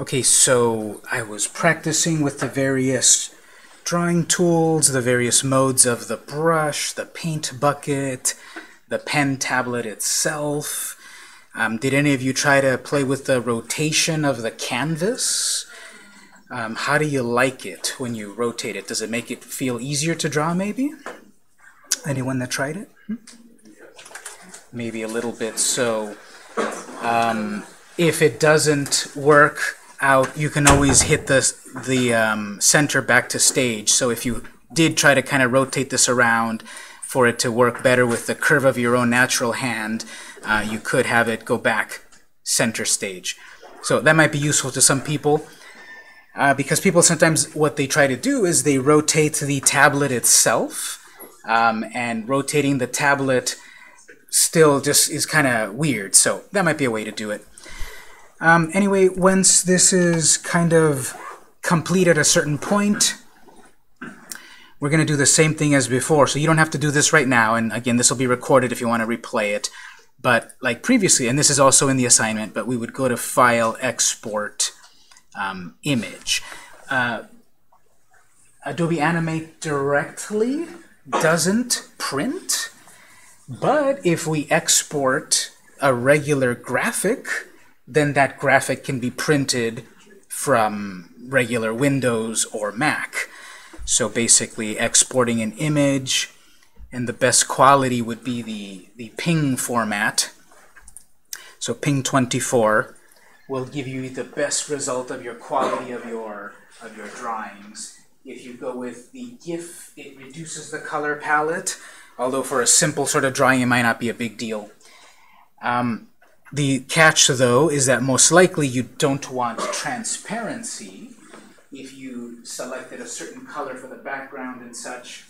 Okay, so I was practicing with the various drawing tools, the various modes of the brush, the paint bucket, the pen tablet itself. Um, did any of you try to play with the rotation of the canvas? Um, how do you like it when you rotate it? Does it make it feel easier to draw, maybe? Anyone that tried it? Hmm? Maybe a little bit. So, um, if it doesn't work out, you can always hit the, the um, center back to stage. So if you did try to kind of rotate this around for it to work better with the curve of your own natural hand, uh, you could have it go back center stage. So that might be useful to some people. Uh, because people sometimes what they try to do is they rotate the tablet itself um, and rotating the tablet still just is kind of weird so that might be a way to do it um, anyway once this is kind of complete at a certain point we're going to do the same thing as before so you don't have to do this right now and again this will be recorded if you want to replay it but like previously and this is also in the assignment but we would go to file export um, image. Uh, Adobe Animate directly doesn't print, but if we export a regular graphic, then that graphic can be printed from regular Windows or Mac. So basically exporting an image, and the best quality would be the, the PNG format. So PNG 24 will give you the best result of your quality of your of your drawings. If you go with the GIF, it reduces the color palette, although for a simple sort of drawing it might not be a big deal. Um, the catch, though, is that most likely you don't want transparency. If you selected a certain color for the background and such,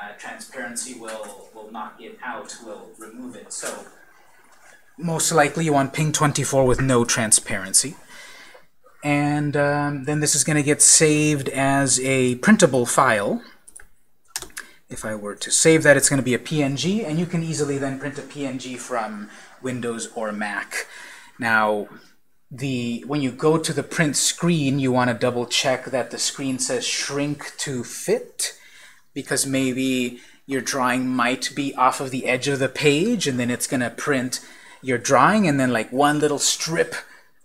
uh, transparency will, will knock it out, will remove it. So most likely you want PNG 24 with no transparency. And um, then this is going to get saved as a printable file. If I were to save that, it's going to be a PNG, and you can easily then print a PNG from Windows or Mac. Now, the when you go to the print screen, you want to double check that the screen says shrink to fit, because maybe your drawing might be off of the edge of the page, and then it's going to print your drawing and then like one little strip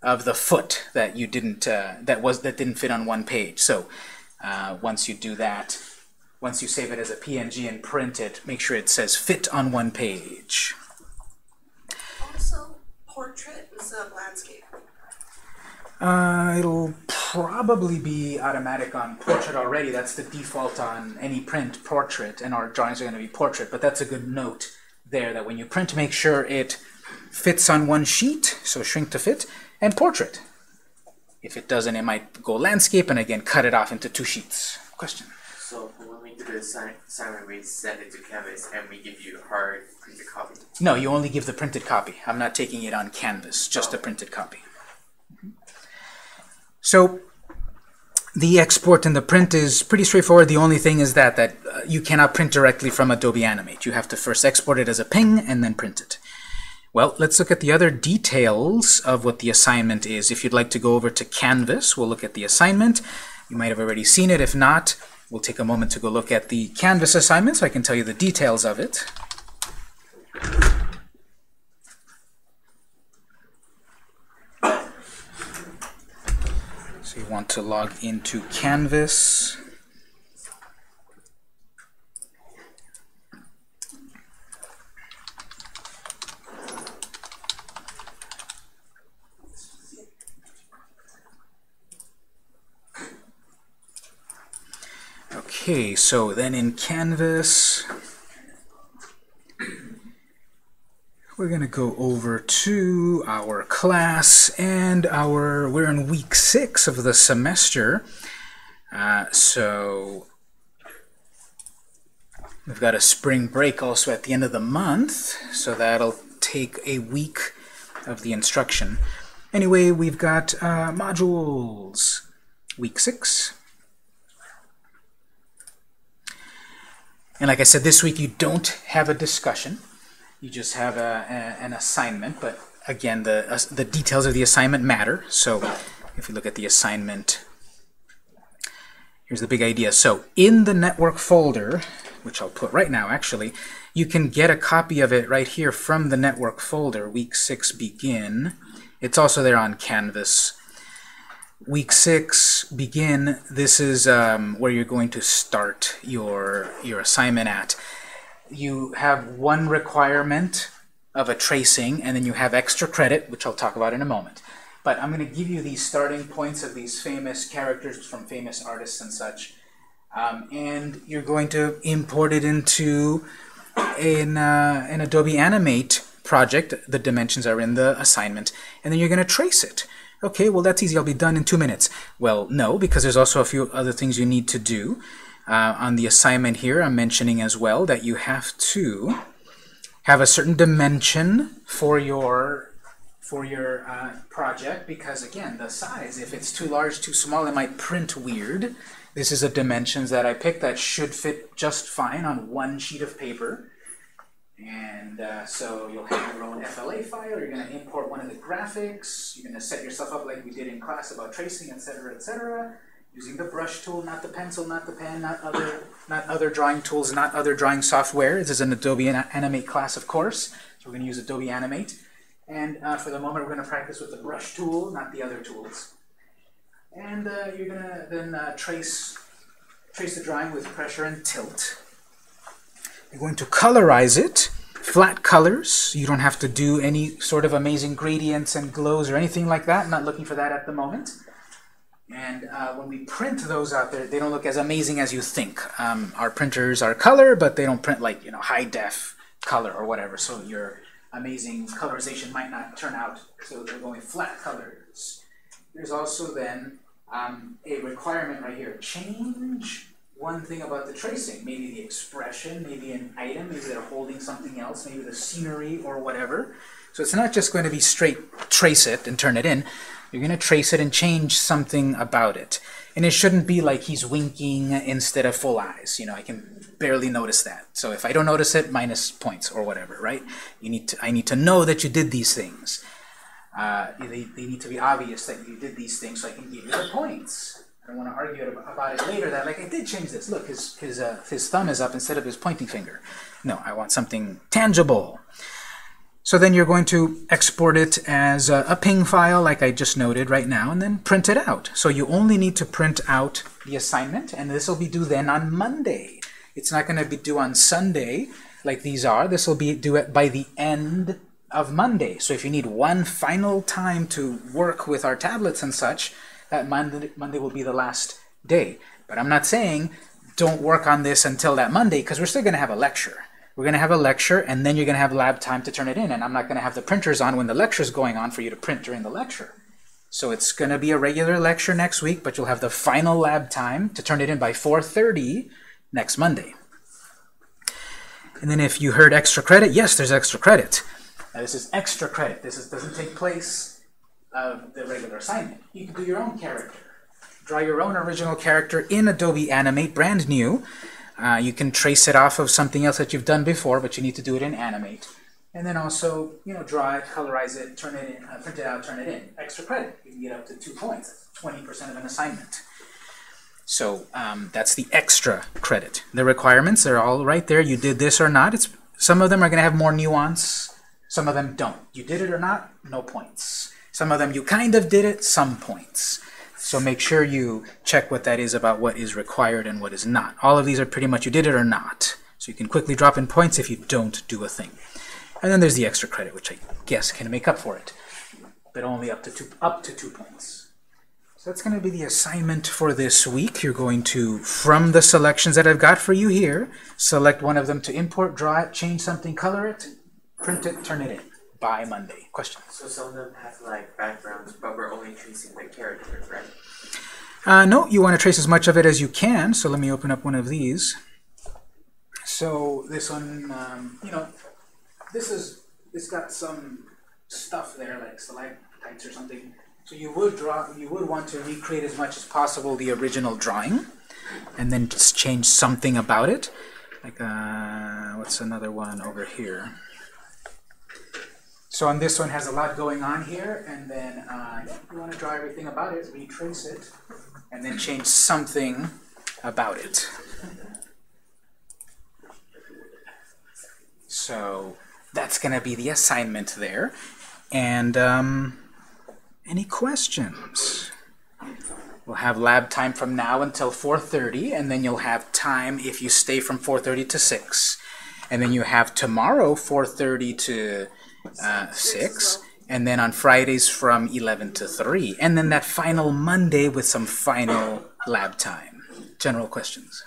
of the foot that you didn't uh, that was that didn't fit on one page. So uh, once you do that, once you save it as a PNG and print it, make sure it says fit on one page. Also, portrait instead of landscape. Uh, it'll probably be automatic on portrait already. That's the default on any print portrait, and our drawings are going to be portrait. But that's a good note there that when you print, make sure it fits on one sheet, so shrink to fit, and portrait. If it doesn't, it might go landscape and again cut it off into two sheets. Question? So when we do the assignment, we send it to Canvas and we give you a hard printed copy. No, you only give the printed copy. I'm not taking it on Canvas, just Oh. a printed copy. So the export and the print is pretty straightforward. The only thing is that that uh, you cannot print directly from Adobe Animate. You have to first export it as a PNG and then print it. Well, let's look at the other details of what the assignment is. If you'd like to go over to Canvas, we'll look at the assignment. You might have already seen it. If not, we'll take a moment to go look at the Canvas assignment so I can tell you the details of it. So you want to log into Canvas. Okay, so then in Canvas, we're going to go over to our class and our, we're in week six of the semester. Uh, so we've got a spring break also at the end of the month, so that'll take a week of the instruction. Anyway, we've got uh, modules. Week six. And like I said, this week you don't have a discussion. You just have a, a, an assignment, but again, the, uh, the details of the assignment matter. So if you look at the assignment, here's the big idea. So in the network folder, which I'll put right now actually, you can get a copy of it right here from the network folder, week 6 begin. It's also there on Canvas. Week 6 begin, this is um, where you're going to start your, your assignment at. You have one requirement of a tracing, and then you have extra credit, which I'll talk about in a moment. But I'm going to give you these starting points of these famous characters from famous artists and such. Um, and you're going to import it into an, uh, an Adobe Animate project. The dimensions are in the assignment. And then you're going to trace it. Okay, well that's easy. I'll be done in two minutes. Well, no, because there's also a few other things you need to do. Uh, on the assignment here, I'm mentioning as well that you have to have a certain dimension for your for your uh, project because again the size if it's too large too small it might print weird this is a dimensions that I picked that should fit just fine on one sheet of paper and uh, so you'll have your own FLA file you're going to import one of the graphics you're going to set yourself up like we did in class about tracing etc etc using the brush tool, not the pencil, not the pen, not other, not other drawing tools, not other drawing software. This is an Adobe Animate class, of course. So we're going to use Adobe Animate. And uh, for the moment, we're going to practice with the brush tool, not the other tools. And uh, you're going to then uh, trace, trace the drawing with pressure and tilt. You're going to colorize it, flat colors. You don't have to do any sort of amazing gradients and glows or anything like that. I'm not looking for that at the moment. And uh, when we print those out there, they don't look as amazing as you think. Um, our printers are color, but they don't print like you know high def color or whatever. So your amazing colorization might not turn out. So they're going flat colors. There's also then um, a requirement right here. Change one thing about the tracing. Maybe the expression, maybe an item, maybe they're holding something else, maybe the scenery or whatever. So it's not just going to be straight trace it and turn it in. You're going to trace it and change something about it. And it shouldn't be like he's winking instead of full eyes. You know, I can barely notice that. So if I don't notice it, minus points or whatever, right? You need to, I need to know that you did these things. Uh, they, they need to be obvious that you did these things so I can give you the points. I don't want to argue about it later that, like, I did change this. Look, his, his, uh, his thumb is up instead of his pointing finger. No, I want something tangible. So then you're going to export it as a, a, ping file like I just noted right now and then print it out. So you only need to print out the assignment and this will be due then on Monday. It's not going to be due on Sunday like these are. This will be due by the end of Monday. So if you need one final time to work with our tablets and such, that Monday, Monday will be the last day. But I'm not saying don't work on this until that Monday because we're still going to have a lecture. We're going to have a lecture, and then you're going to have lab time to turn it in. And I'm not going to have the printers on when the lecture is going on for you to print during the lecture. So it's going to be a regular lecture next week, but you'll have the final lab time to turn it in by 4.30 next Monday. And then if you heard extra credit, yes, there's extra credit. Now this is extra credit. This is, doesn't take place of the regular assignment. You can do your own character. Draw your own original character in Adobe Animate, brand new. Uh, you can trace it off of something else that you've done before, but you need to do it in Animate. And then also, you know, draw it, colorize it, turn it in, uh, print it out, turn it in. Extra credit. You can get up to two points. 20% of an assignment. So um, that's the extra credit. The requirements are all right there. You did this or not. It's Some of them are going to have more nuance. Some of them don't. You did it or not, no points. Some of them you kind of did it, some points. So make sure you check what that is about what is required and what is not. All of these are pretty much you did it or not. So you can quickly drop in points if you don't do a thing. And then there's the extra credit, which I guess can make up for it, but only up to two, up to two points. So that's going to be the assignment for this week. You're going to, from the selections that I've got for you here, select one of them to import, draw it, change something, color it, print it, turn it in by Monday. Questions? So some of them have like backgrounds, but we're only tracing the characters, right? Uh, no, you want to trace as much of it as you can. So let me open up one of these. So this one, um, you know, this is it's got some stuff there like stalactites or something. So you would draw, you would want to recreate as much as possible the original drawing, and then just change something about it. Like uh, what's another one over here? So on this one has a lot going on here, and then uh, you want to draw everything about it, retrace it, and then change something about it. So that's going to be the assignment there. And um, any questions? We'll have lab time from now until 4.30, and then you'll have time if you stay from 4.30 to 6. And then you have tomorrow 4.30 to uh, 6, and then on Fridays from 11 to 3. And then that final Monday with some final lab time. General questions?